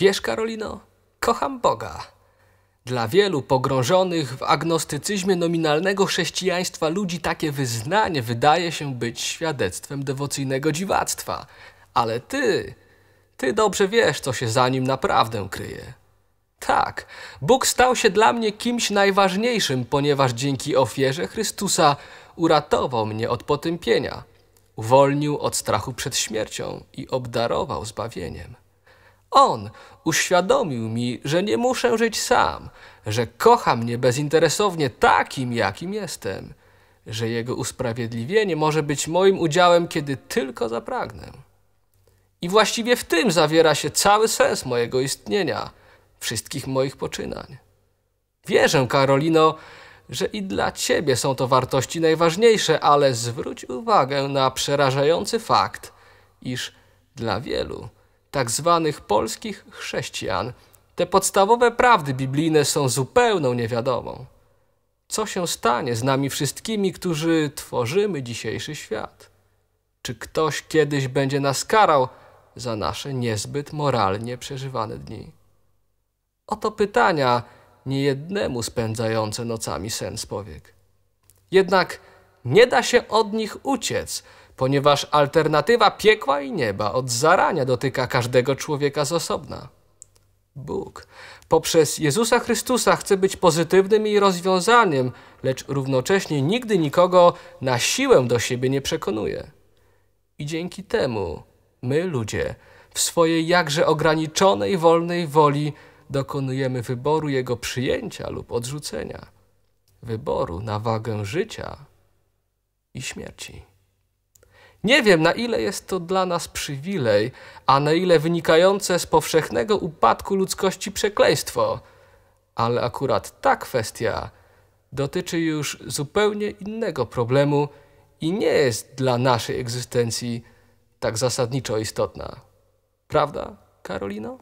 Wiesz, Karolino, kocham Boga. Dla wielu pogrążonych w agnostycyzmie nominalnego chrześcijaństwa ludzi takie wyznanie wydaje się być świadectwem dewocyjnego dziwactwa. Ale ty, ty dobrze wiesz, co się za nim naprawdę kryje. Tak, Bóg stał się dla mnie kimś najważniejszym, ponieważ dzięki ofierze Chrystusa uratował mnie od potępienia, uwolnił od strachu przed śmiercią i obdarował zbawieniem. On uświadomił mi, że nie muszę żyć sam, że kocha mnie bezinteresownie takim, jakim jestem, że Jego usprawiedliwienie może być moim udziałem, kiedy tylko zapragnę. I właściwie w tym zawiera się cały sens mojego istnienia, wszystkich moich poczynań. Wierzę, Karolino, że i dla Ciebie są to wartości najważniejsze, ale zwróć uwagę na przerażający fakt, iż dla wielu tak zwanych polskich chrześcijan te podstawowe prawdy biblijne są zupełną niewiadomą. Co się stanie z nami wszystkimi, którzy tworzymy dzisiejszy świat? Czy ktoś kiedyś będzie nas karał za nasze niezbyt moralnie przeżywane dni? Oto pytania niejednemu spędzające nocami sen z powiek. Jednak nie da się od nich uciec, ponieważ alternatywa piekła i nieba od zarania dotyka każdego człowieka z osobna. Bóg poprzez Jezusa Chrystusa chce być pozytywnym i rozwiązaniem, lecz równocześnie nigdy nikogo na siłę do siebie nie przekonuje. I dzięki temu my, ludzie, w swojej jakże ograniczonej wolnej woli dokonujemy wyboru jego przyjęcia lub odrzucenia, wyboru na wagę życia i śmierci. Nie wiem, na ile jest to dla nas przywilej, a na ile wynikające z powszechnego upadku ludzkości przekleństwo, ale akurat ta kwestia dotyczy już zupełnie innego problemu i nie jest dla naszej egzystencji tak zasadniczo istotna. Prawda, Karolino?